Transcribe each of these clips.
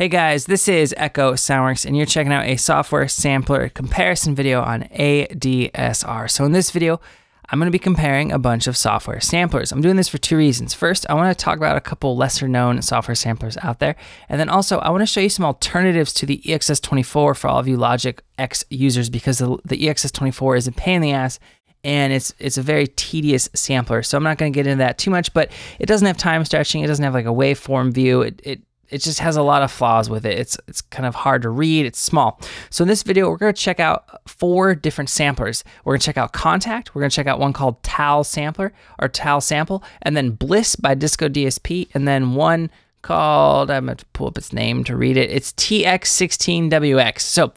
Hey guys, this is Echo Soundworks, and you're checking out a software sampler comparison video on ADSR. So, in this video, I'm going to be comparing a bunch of software samplers. I'm doing this for two reasons. First, I want to talk about a couple lesser known software samplers out there. And then also, I want to show you some alternatives to the EXS24 for all of you Logic X users because the, the EXS24 is a pain in the ass and it's it's a very tedious sampler. So I'm not going to get into that too much, but it doesn't have time stretching. It doesn't have like a waveform view. It, it it just has a lot of flaws with it. It's it's kind of hard to read. It's small. So in this video, we're going to check out four different samplers. We're going to check out Kontakt. We're going to check out one called Tal Sampler or Tal Sample, and then Bliss by Disco DSP, and then one called I'm going to pull up its name to read it. It's TX16WX. So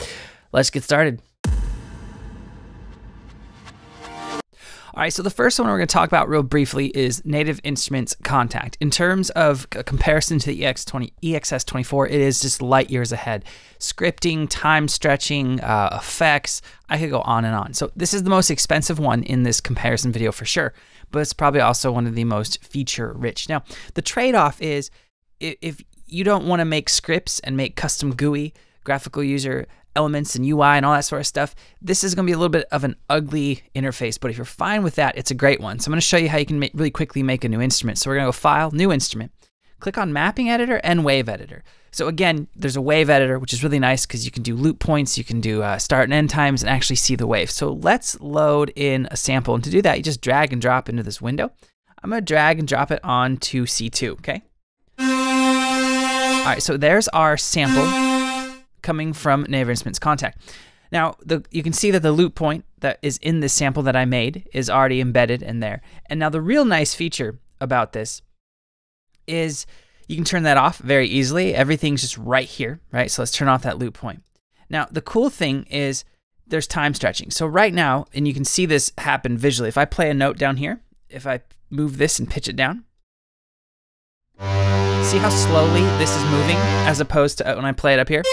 let's get started. All right, so the first one we're going to talk about real briefly is Native Instruments Kontakt. In terms of a comparison to the EX20, EXS24, it is just light years ahead. Scripting, time stretching, uh, effects, I could go on and on. So this is the most expensive one in this comparison video for sure, but it's probably also one of the most feature rich. Now, the trade-off is if you don't want to make scripts and make custom GUI, graphical user elements and UI and all that sort of stuff, this is going to be a little bit of an ugly interface. But if you're fine with that, it's a great one. So I'm going to show you how you can make, really quickly make a new instrument. So we're going to go File, New Instrument. Click on Mapping Editor and Wave Editor. So again, there's a wave editor, which is really nice because you can do loop points, you can do uh, start and end times, and actually see the wave. So let's load in a sample. And to do that, you just drag and drop into this window. I'm going to drag and drop it onto C2, okay? All right, so there's our sample coming from Native Instruments Kontakt. Now, the, you can see that the loop point that is in this sample that I made is already embedded in there. And now the real nice feature about this is you can turn that off very easily. Everything's just right here, right? So let's turn off that loop point. Now, the cool thing is there's time stretching. So right now, and you can see this happen visually. If I play a note down here, if I move this and pitch it down, see how slowly this is moving as opposed to uh, when I play it up here?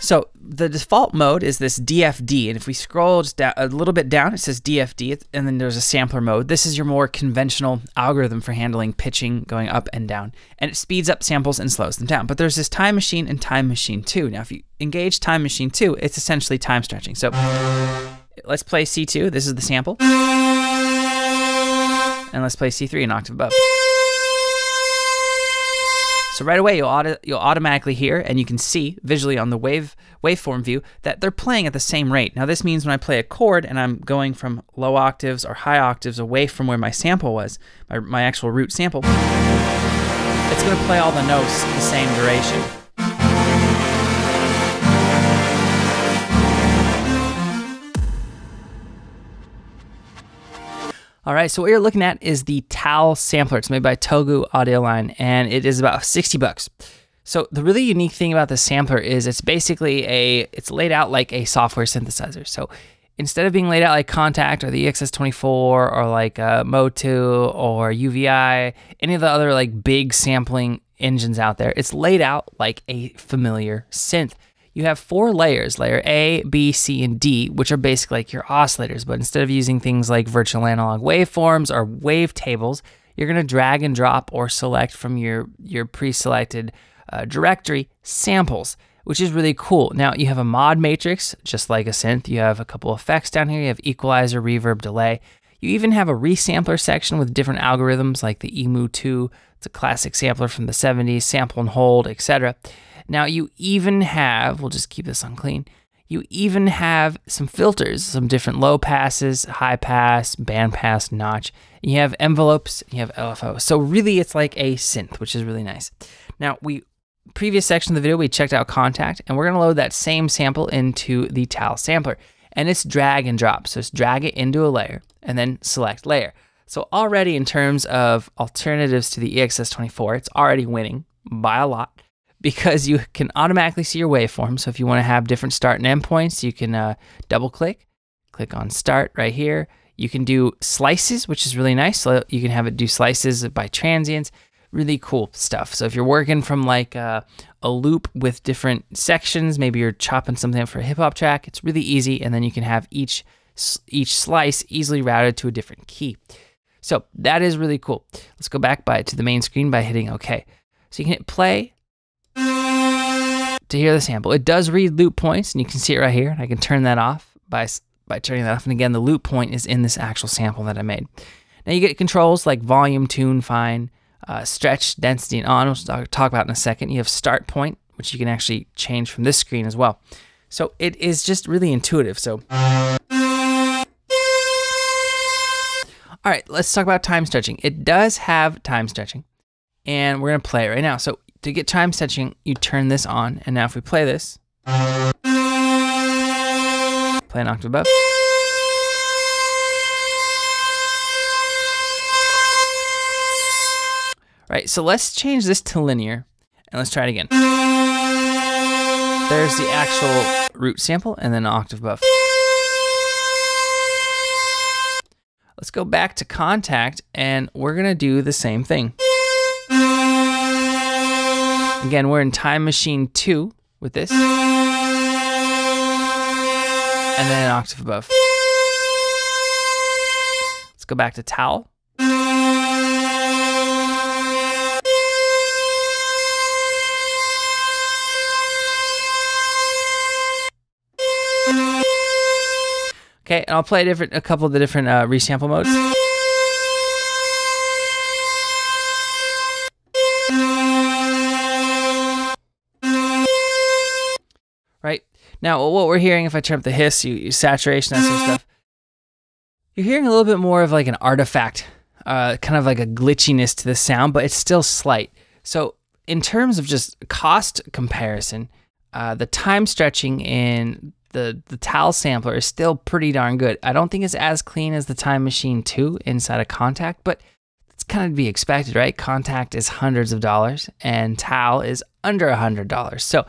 So the default mode is this DFD, and if we scroll just down, a little bit down, it says DFD, and then there's a sampler mode. This is your more conventional algorithm for handling pitching going up and down, and it speeds up samples and slows them down. But there's this time machine and time machine 2. Now, if you engage time machine 2, it's essentially time stretching. So let's play C2. This is the sample. And let's play C3 an octave above. So right away, you'll, auto, you'll automatically hear and you can see visually on the wave waveform view that they're playing at the same rate. Now this means when I play a chord and I'm going from low octaves or high octaves away from where my sample was, my, my actual root sample, it's going to play all the notes the same duration. All right, so what you're looking at is the Tal sampler. It's made by Togu Audioline, and it is about 60 bucks. So the really unique thing about the sampler is it's basically a, it's laid out like a software synthesizer. So instead of being laid out like Kontakt or the EXS24 or like uh, Motu or UVI, any of the other like big sampling engines out there, it's laid out like a familiar synth you have four layers layer A, B, C, and D, which are basically like your oscillators. But instead of using things like virtual analog waveforms or wave tables, you're going to drag and drop or select from your, your pre selected uh, directory samples, which is really cool. Now, you have a mod matrix, just like a synth. You have a couple effects down here. You have equalizer, reverb, delay. You even have a resampler section with different algorithms like the EMU2. It's a classic sampler from the 70s, sample and hold, etc. Now you even have, we'll just keep this unclean, you even have some filters, some different low passes, high pass, band pass, notch. You have envelopes, you have LFO. So really it's like a synth, which is really nice. Now we previous section of the video, we checked out Kontakt, and we're gonna load that same sample into the Tal sampler. And it's drag and drop. So just drag it into a layer and then select layer. So already in terms of alternatives to the EXS24, it's already winning by a lot because you can automatically see your waveform. So if you want to have different start and end points, you can uh, double click, click on start right here. You can do slices, which is really nice. So you can have it do slices by transients. Really cool stuff. So if you're working from like uh, a loop with different sections, maybe you're chopping something up for a hip hop track, it's really easy. And then you can have each each slice easily routed to a different key. So that is really cool. Let's go back by to the main screen by hitting OK. So you can hit play, to hear the sample. It does read loop points, and you can see it right here. I can turn that off by by turning that off. And again, the loop point is in this actual sample that I made. Now you get controls like volume, tune, fine, uh, stretch, density, and on, which I'll talk about in a second. You have start point, which you can actually change from this screen as well. So it is just really intuitive. So. All right, let's talk about time stretching. It does have time stretching, and we're gonna play it right now. So to get time stretching, you turn this on, and now if we play this, play an octave above. Right, so let's change this to linear, and let's try it again. There's the actual root sample, and then an octave above. Let's go back to Kontakt, and we're gonna do the same thing. Again, we're in Time Machine 2 with this. And then an octave above. Let's go back to Tal. Okay, and I'll play a different, a couple of the different uh, resample modes. Now, what we're hearing, if I turn up the hiss, you, you saturation, that sort of stuff, you're hearing a little bit more of like an artifact, uh, kind of like a glitchiness to the sound, but it's still slight. So, in terms of just cost comparison, uh, the time stretching in the the Tal sampler is still pretty darn good. I don't think it's as clean as the Time Machine 2 inside of Kontakt, but it's kind of to be expected, right? Kontakt is hundreds of dollars and Tal is under a hundred dollars. So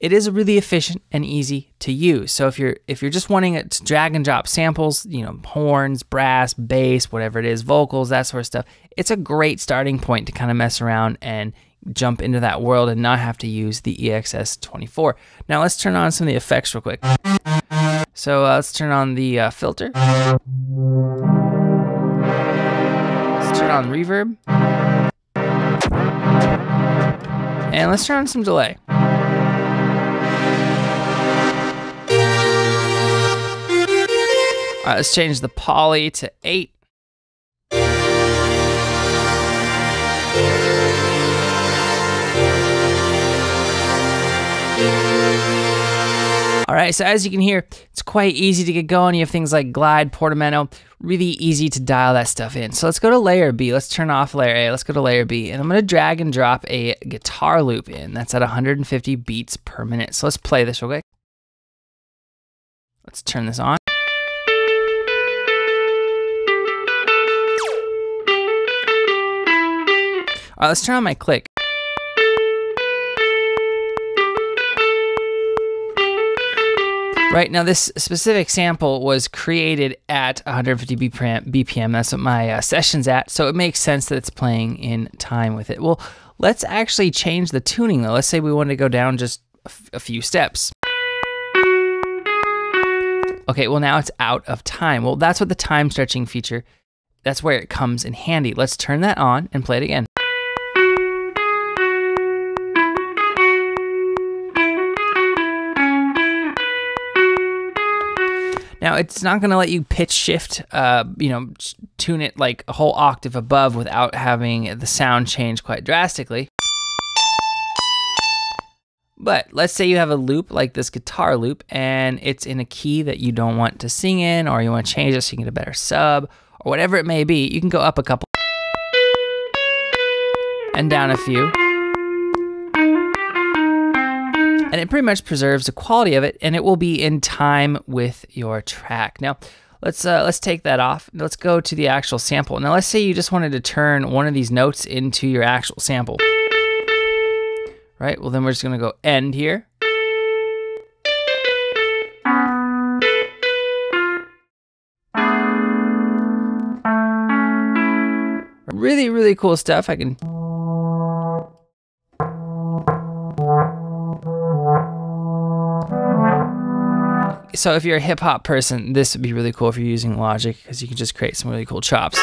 it is really efficient and easy to use. So if you're if you're just wanting it to drag and drop samples, you know, horns, brass, bass, whatever it is, vocals, that sort of stuff, it's a great starting point to kind of mess around and jump into that world and not have to use the EXS24. Now let's turn on some of the effects real quick. So uh, let's turn on the uh, filter. Let's turn on reverb. And let's turn on some delay. All right, let's change the poly to 8. All right, so as you can hear, it's quite easy to get going. You have things like glide, portamento, really easy to dial that stuff in. So let's go to layer B. Let's turn off layer A. Let's go to layer B. And I'm going to drag and drop a guitar loop in. That's at 150 beats per minute. So let's play this real quick. Let's turn this on. All right, let's turn on my click. Right now, this specific sample was created at 150 BPM. That's what my uh, session's at, so it makes sense that it's playing in time with it. Well, let's actually change the tuning though. Let's say we want to go down just a few steps. Okay, well now it's out of time. Well, that's what the time stretching feature, that's where it comes in handy. Let's turn that on and play it again. Now it's not going to let you pitch shift, uh, you know, tune it like a whole octave above without having the sound change quite drastically. But let's say you have a loop like this guitar loop and it's in a key that you don't want to sing in or you want to change it so you can get a better sub or whatever it may be, you can go up a couple and down a few. And it pretty much preserves the quality of it and it will be in time with your track. Now, let's uh, let's take that off. Let's go to the actual sample. Now, let's say you just wanted to turn one of these notes into your actual sample. Right? Well, then we're just going to go end here. Really, really cool stuff. I can so if you're a hip hop person, this would be really cool if you're using Logic because you can just create some really cool chops.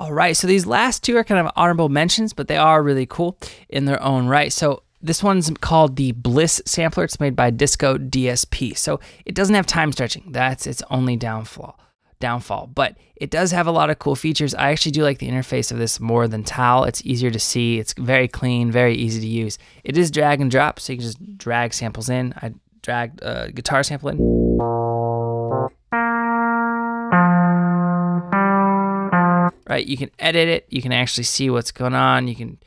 All right, so these last two are kind of honorable mentions, but they are really cool in their own right. So this one's called the Bliss sampler. It's made by Disco DSP. So it doesn't have time stretching. That's its only downfall. Downfall, but it does have a lot of cool features. I actually do like the interface of this more than Tal. It's easier to see. It's very clean, very easy to use. It is drag and drop, so you can just drag samples in. I dragged a guitar sample in. right? You can edit it. You can actually see what's going on. You can.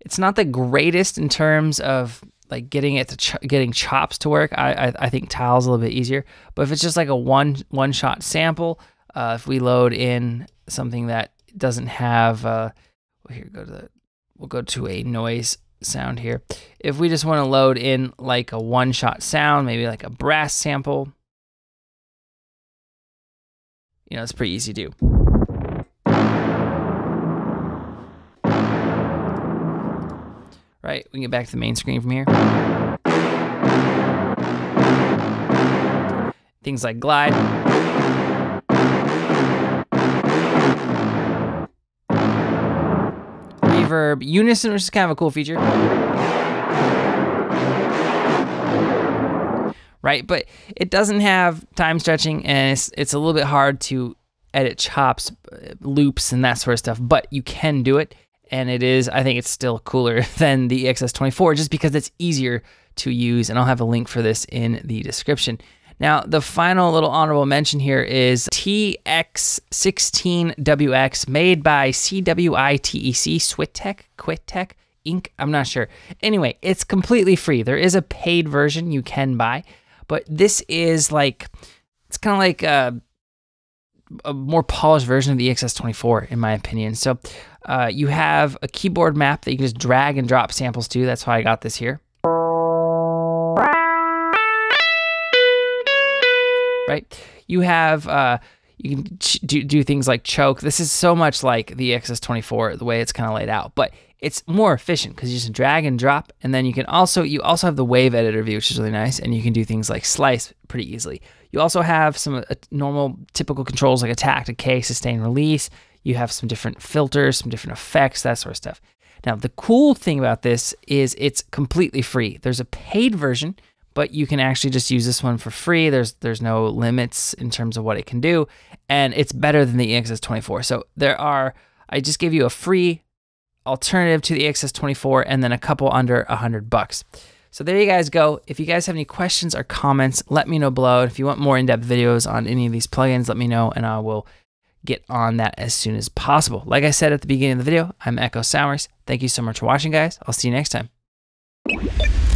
It's not the greatest in terms of like getting it to ch- getting chops to work. I, I I think Tal's a little bit easier. But if it's just like a one one shot sample, uh, if we load in something that doesn't have, uh, well, here go to the, we'll go to a noise sound here. If we just want to load in like a one shot sound, maybe like a brass sample, you know, it's pretty easy to do. right? We can get back to the main screen from here. Things like glide. Reverb, unison, which is kind of a cool feature. Right, but it doesn't have time stretching and it's, it's a little bit hard to edit chops, uh, loops, and that sort of stuff, but you can do it and it is i think it's still cooler than the exs24 just because it's easier to use and i'll have a link for this in the description now the final little honorable mention here is tx16wx made by cwitec swittech quittech inc i'm not sure anyway it's completely free there is a paid version you can buy but this is like it's kind of like a, a more polished version of the exs24 in my opinion so uh, you have a keyboard map that you can just drag and drop samples to. That's why I got this here. Right? You have, uh, you can do, do things like choke. This is so much like the EXS24, the way it's kind of laid out, but it's more efficient because you just drag and drop. And then you can also, you also have the wave editor view, which is really nice. And you can do things like slice pretty easily. You also have some uh, normal typical controls like attack, decay, sustain, release. You have some different filters, some different effects, that sort of stuff. Now, the cool thing about this is it's completely free. There's a paid version, but you can actually just use this one for free. There's there's no limits in terms of what it can do, and it's better than the EXS24. So there are I just gave you a free alternative to the EXS24 and then a couple under a hundred bucks. So there you guys go. If you guys have any questions or comments, let me know below. And if you want more in-depth videos on any of these plugins, let me know and I will get on that as soon as possible. Like I said at the beginning of the video, I'm Echo Soundworks. Thank you so much for watching, guys. I'll see you next time.